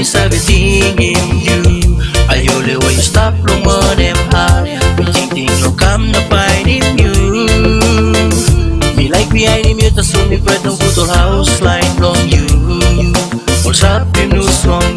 miss everything in you I only way to stop looking at me. hạ Vì chỉ tình lòng cảm nó phải you Vì like vì ai đi miêu ta xuống đi quên and vũ tổ house like long you What's sắp đêm nu strong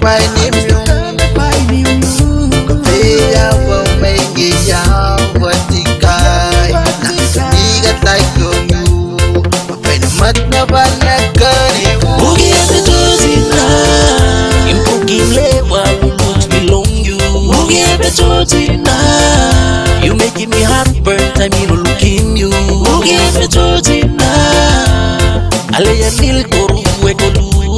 quay niệm nhung Còn vì áo vòng mây nghỉ giáo Vẫn thì cài Đi gắt tay cường nhu Phải nằm mất nó bán nát cơ niệm Boogie at the Jersey line Em cũng kìm lê và cũng put long you Boogie at the Jersey line You making me heartburn time you look in you Boogie at the Jersey line Alaya nil koru weko lu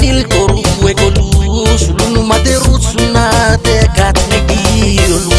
nil koru wegolu de maderu sunate katne luz